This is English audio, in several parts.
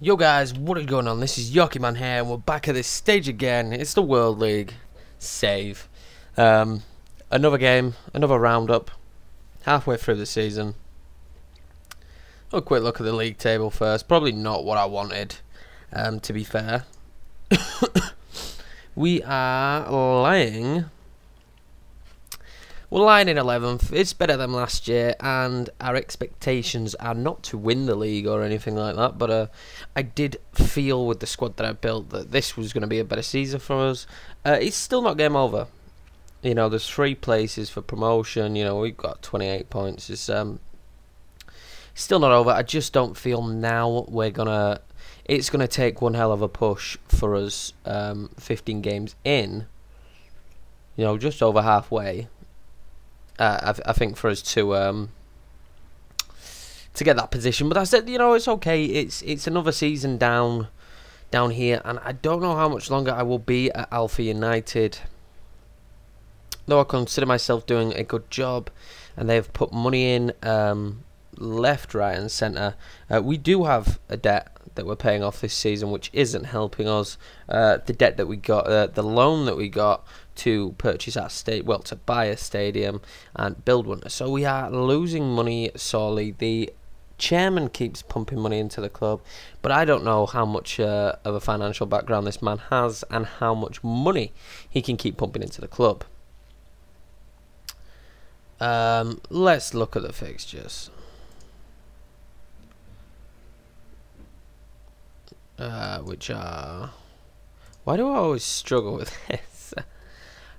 Yo guys, what is going on? This is Yorkie Mann here, and we're back at this stage again. It's the World League save. Um, another game, another roundup, halfway through the season. A quick look at the league table first. Probably not what I wanted, um, to be fair. we are lying we're lying in 11th. It's better than last year, and our expectations are not to win the league or anything like that. But uh, I did feel with the squad that I built that this was going to be a better season for us. Uh, it's still not game over. You know, there's three places for promotion. You know, we've got 28 points. It's um, still not over. I just don't feel now we're gonna. It's gonna take one hell of a push for us. Um, 15 games in. You know, just over halfway uh, I, I, think for us to um, to get that position. But I said, you know, it's okay. It's it's another season down down here, and I don't know how much longer I will be at Alpha United. Though I consider myself doing a good job, and they've put money in um, left, right, and centre. Uh, we do have a debt that we're paying off this season, which isn't helping us. Uh, the debt that we got, uh, the loan that we got to purchase our state, well, to buy a stadium and build one. So we are losing money sorely. The chairman keeps pumping money into the club, but I don't know how much uh, of a financial background this man has and how much money he can keep pumping into the club. Um, let's look at the fixtures. Uh, which are... Why do I always struggle with this?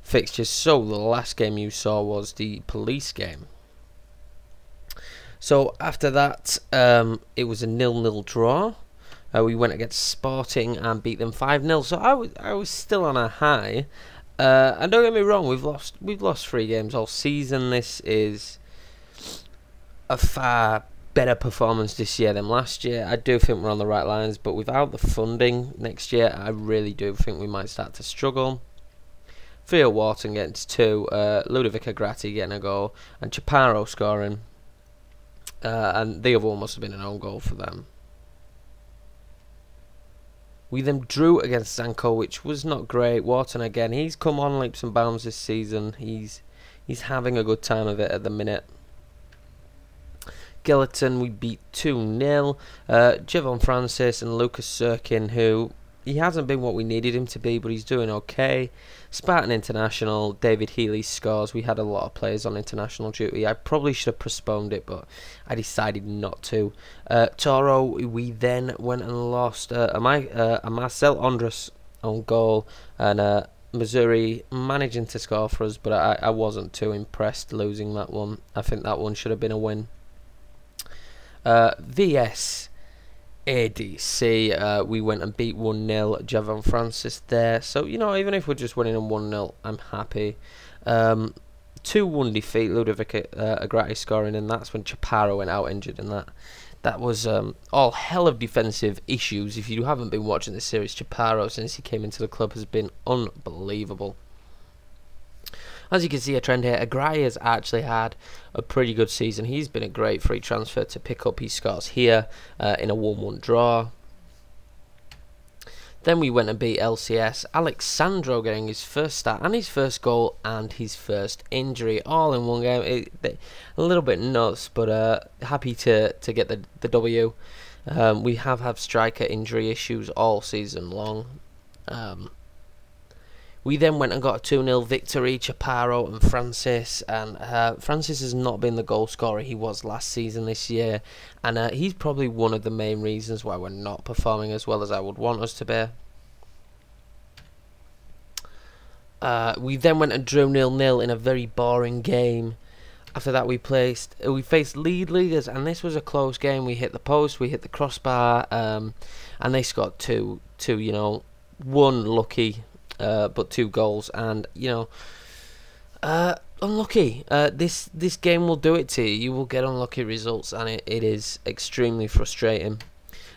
Fixtures. So, the last game you saw was the police game. So, after that, um, it was a nil-nil draw. Uh, we went against Sporting and beat them 5-0. So, I was, I was still on a high. Uh, and don't get me wrong, we've lost we've lost three games all season. This is a far better performance this year than last year. I do think we're on the right lines, but without the funding next year, I really do think we might start to struggle. Theo Wharton gets two, uh, Ludovic Agrati getting a goal, and Chaparro scoring. Uh, and the other one must have been an own goal for them. We then drew against Zanko, which was not great. Wharton again, he's come on leaps and bounds this season. He's he's having a good time of it at the minute. Skeleton we beat 2-0. Uh, Jevon Francis and Lucas Sirkin, who he hasn't been what we needed him to be, but he's doing okay. Spartan International, David Healy scores. We had a lot of players on international duty. I probably should have postponed it, but I decided not to. Uh, Toro, we then went and lost uh, a, uh, a Marcel Andres on goal, and uh, Missouri managing to score for us, but I, I wasn't too impressed losing that one. I think that one should have been a win. Uh, VS ADC, uh, we went and beat 1 0 Javon Francis there. So, you know, even if we're just winning on 1 0, I'm happy. Um, 2 1 defeat, Ludovic uh, Agrati scoring, and that's when Chaparro went out injured. And that that was um, all hell of defensive issues. If you haven't been watching this series, Chaparro, since he came into the club, has been unbelievable. As you can see a trend here, Agrati has actually had a pretty good season. He's been a great free transfer to pick up his scores here uh, in a 1-1 draw. Then we went and beat LCS. Alexandro getting his first start and his first goal and his first injury all in one game. It, a little bit nuts, but uh, happy to, to get the, the W. Um, we have had striker injury issues all season long. Um, we then went and got a 2 0 victory. Chaparro and Francis. And uh, Francis has not been the goal scorer he was last season this year. And uh, he's probably one of the main reasons why we're not performing as well as I would want us to be. Uh, we then went and drew nil nil in a very boring game. After that, we placed we faced lead leaders, and this was a close game. We hit the post, we hit the crossbar, um, and they scored two. Two, you know, one lucky uh, but two goals, and you know, uh, unlucky. Uh, this this game will do it to you. You will get unlucky results, and it, it is extremely frustrating.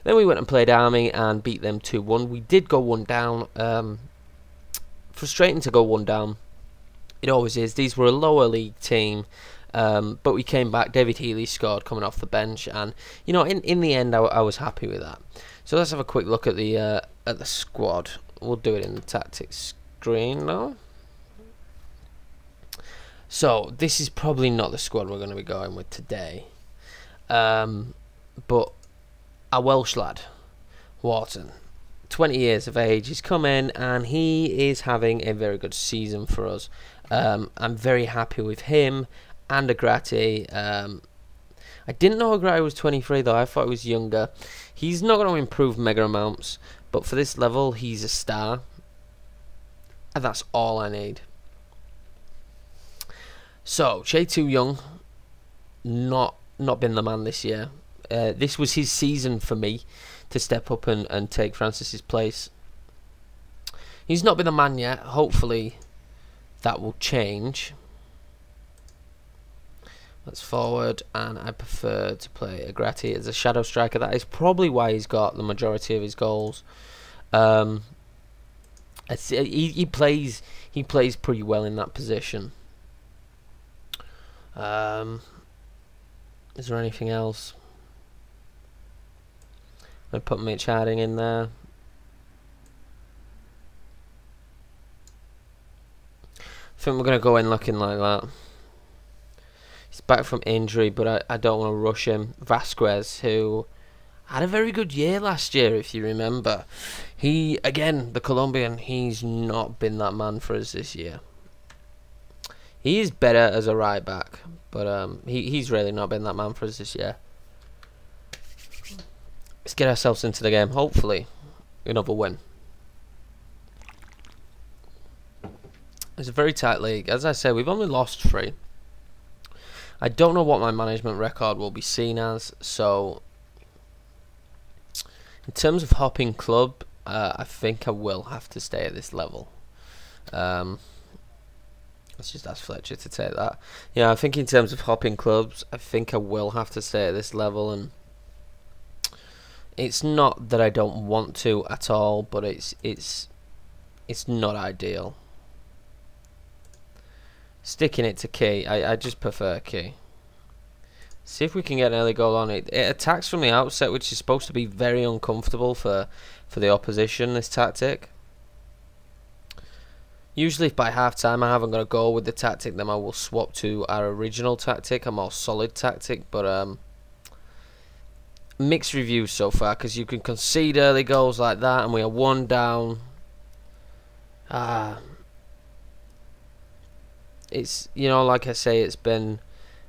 Then we went and played Army and beat them 2 1. We did go one down. Um, frustrating to go one down. It always is. These were a lower league team. Um, but we came back. David Healy scored coming off the bench, and you know, in in the end, I, I was happy with that. So let's have a quick look at the uh, at the squad. We'll do it in the tactics screen now. So this is probably not the squad we're going to be going with today, um, but a Welsh lad, Wharton, 20 years of age. He's come in and he is having a very good season for us. Um, I'm very happy with him and Agrati. Um, I didn't know Agrati was 23 though. I thought he was younger. He's not going to improve mega amounts, but for this level, he's a star. And that's all I need. So, Che Too Young, not not been the man this year. Uh, this was his season for me to step up and, and take Francis's place. He's not been the man yet. Hopefully, that will change. Let's forward, and I prefer to play Agrati as a shadow striker. That is probably why he's got the majority of his goals. Um, he, he plays he plays pretty well in that position. Um, is there anything else? I put Mitch Harding in there. I think we're going to go in looking like that. He's back from injury, but I, I don't want to rush him. Vasquez, who had a very good year last year, if you remember. He, again, the Colombian, he's not been that man for us this year. He is better as a right back, but um, he, he's really not been that man for us this year. Let's get ourselves into the game. Hopefully, another win. It's a very tight league. As I said, we've only lost three. I don't know what my management record will be seen as, so in terms of hopping club, uh, I think I will have to stay at this level. Um, let's just ask Fletcher to take that. Yeah, I think in terms of hopping clubs, I think I will have to stay at this level and it's not that I don't want to at all, but it's it's it's not ideal. Sticking it to key, I, I just prefer key. See if we can get an early goal on it. It attacks from the outset, which is supposed to be very uncomfortable for, for the opposition, this tactic. Usually if by half time I haven't got a goal with the tactic, then I will swap to our original tactic, a more solid tactic, but um, mixed reviews so far because you can concede early goals like that and we are one down ah it's you know like I say it's been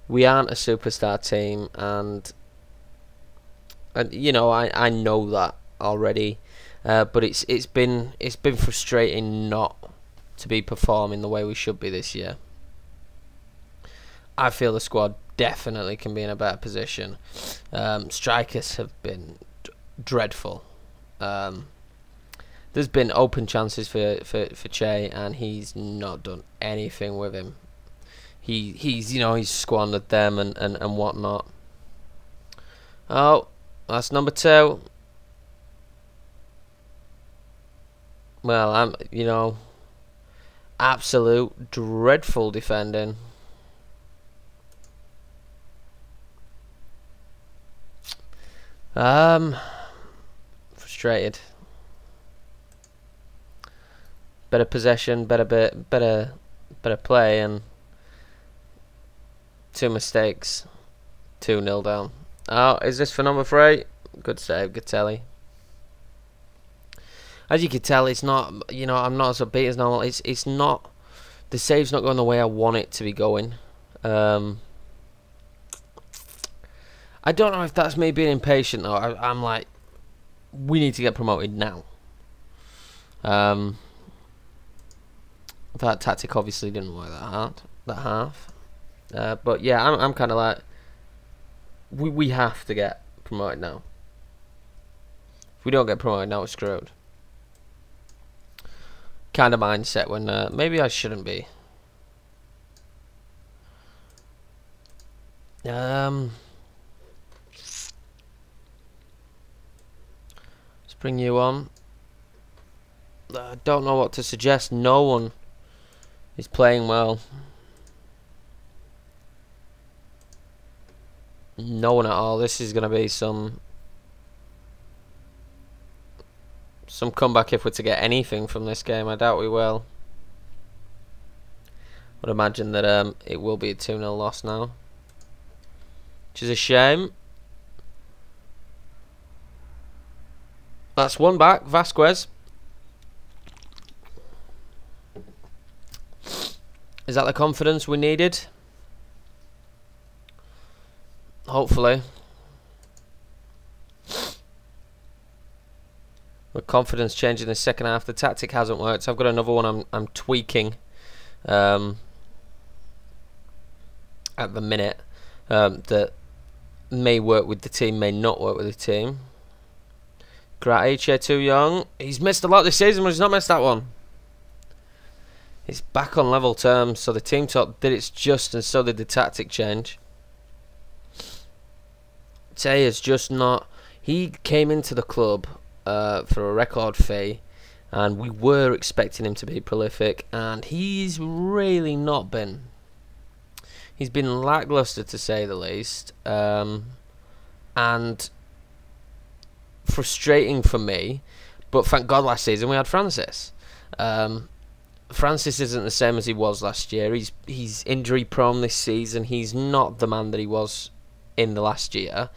we aren't a superstar team and and you know I I know that already uh, but it's it's been it's been frustrating not to be performing the way we should be this year I feel the squad definitely can be in a better position. Um, strikers have been dreadful. Um, there's been open chances for, for, for Che, and he's not done anything with him. He he's you know he's squandered them and and and whatnot. Oh, that's number two. Well, I'm you know absolute dreadful defending. Um, frustrated. Better possession, better bit, better, better play, and two mistakes, two nil down. Oh, is this for number three? Good save, Gatelli. As you can tell, it's not. You know, I'm not as upbeat as normal. It's it's not. The save's not going the way I want it to be going. Um, I don't know if that's me being impatient though. I, am like, we need to get promoted now. Um, that tactic obviously didn't work that hard, that half. Uh, but yeah, I'm, I'm kind of like, we we have to get promoted now. If we don't get promoted now, we're screwed. Kind of mindset when uh, maybe I shouldn't be. Um. Let's bring you on. I don't know what to suggest. No one is playing well. No one at all. This is going to be some some comeback if we're to get anything from this game. I doubt we will. Would imagine that um, it will be a 2 0 loss now. Which is a shame. That's one back, Vasquez. Is that the confidence we needed? Hopefully. With confidence changing the second half. The tactic hasn't worked. I've got another one I'm I'm tweaking um, at the minute um, that may work with the team, may not work with the team. Gratiche too young. He's missed a lot this season, but he's not missed that one. It's back on level terms, so the team talk did its just, and so did the tactic change. Tay is just not. He came into the club uh, for a record fee, and we were expecting him to be prolific, and he's really not been. He's been lackluster to say the least, um, and frustrating for me. But thank God last season we had Francis. Um, Francis isn't the same as he was last year. He's he's injury prone this season. He's not the man that he was in the last year.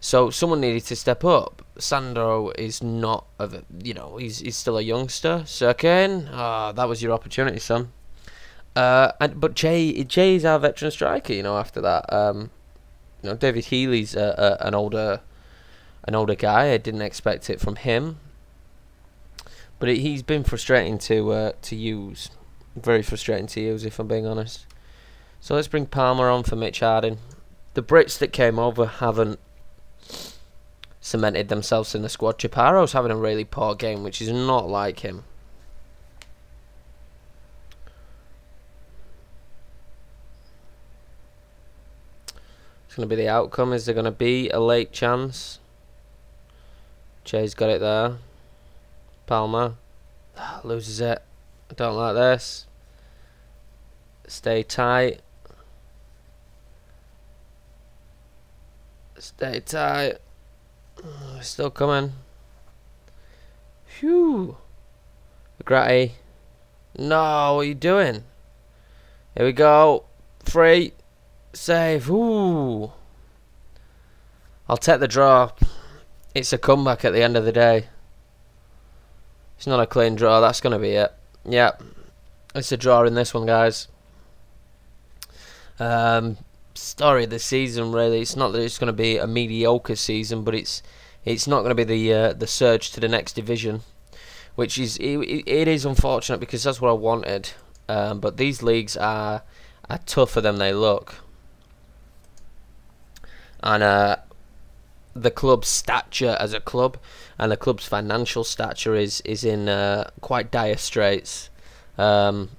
So someone needed to step up. Sandro is not of you know he's he's still a youngster. Sirkin, ah, oh, that was your opportunity, son. Uh, and but Jay Jay's our veteran striker. You know after that, um, you know David Healy's a, a, an older an older guy. I didn't expect it from him. But it, he's been frustrating to uh, to use. Very frustrating to use, if I'm being honest. So let's bring Palmer on for Mitch Harding. The Brits that came over haven't cemented themselves in the squad. Chaparro's having a really poor game, which is not like him. It's going to be the outcome. Is there going to be a late chance? Jay's got it there. Palmer. Ah, loses it. I don't like this. Stay tight. Stay tight. Oh, still coming. Phew. Gratty. No, what are you doing? Here we go. Free. Save. Ooh. I'll take the draw. It's a comeback at the end of the day. It's not a clean draw. That's going to be it. Yep. It's a draw in this one, guys. Um, story of the season, really. It's not that it's going to be a mediocre season, but it's it's not going to be the uh, the surge to the next division, which is it, it is unfortunate because that's what I wanted. Um, but these leagues are are tougher than they look, and uh, the club's stature as a club and the club's financial stature is is in uh, quite dire straits. Um,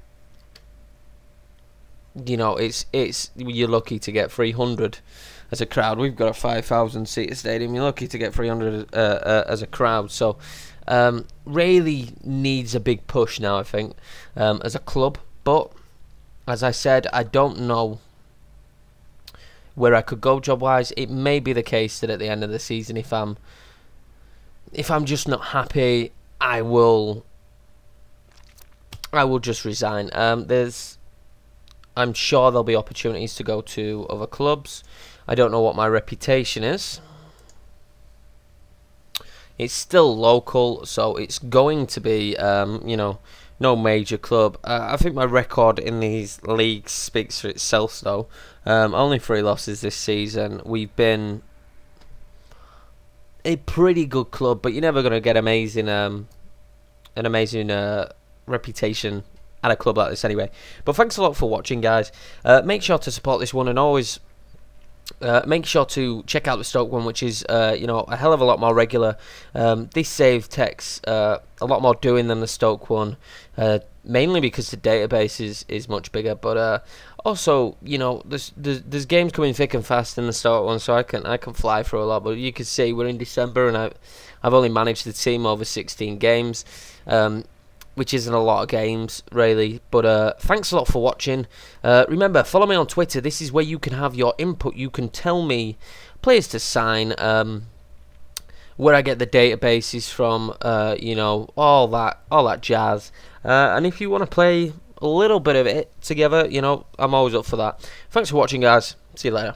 you know, it's it's you're lucky to get 300 as a crowd. We've got a 5,000 seat stadium. You're lucky to get 300 uh, uh, as a crowd. So, um, really needs a big push now. I think um, as a club, but as I said, I don't know where I could go job wise. It may be the case that at the end of the season, if I'm if I'm just not happy, I will I will just resign. Um, there's I'm sure there'll be opportunities to go to other clubs. I don't know what my reputation is. It's still local, so it's going to be, um, you know, no major club. Uh, I think my record in these leagues speaks for itself, though. Um, only three losses this season. We've been a pretty good club, but you're never going to get amazing, um, an amazing uh, reputation at a club like this anyway. But thanks a lot for watching, guys. Uh, make sure to support this one and always uh, make sure to check out the Stoke one, which is uh, you know a hell of a lot more regular. Um, this save takes uh, a lot more doing than the Stoke one, uh, mainly because the database is, is much bigger. But uh, also, you know, there's, there's, there's games coming thick and fast in the Stoke one, so I can I can fly through a lot. But you can see we're in December, and I've I've only managed the team over 16 games. Um, which isn't a lot of games really. But uh, thanks a lot for watching. Uh, remember, follow me on Twitter. This is where you can have your input. You can tell me players to sign. Um, where I get the databases from, uh, you know, all that, all that jazz. Uh, and if you want to play a little bit of it together, you know, I'm always up for that. Thanks for watching, guys. See you later.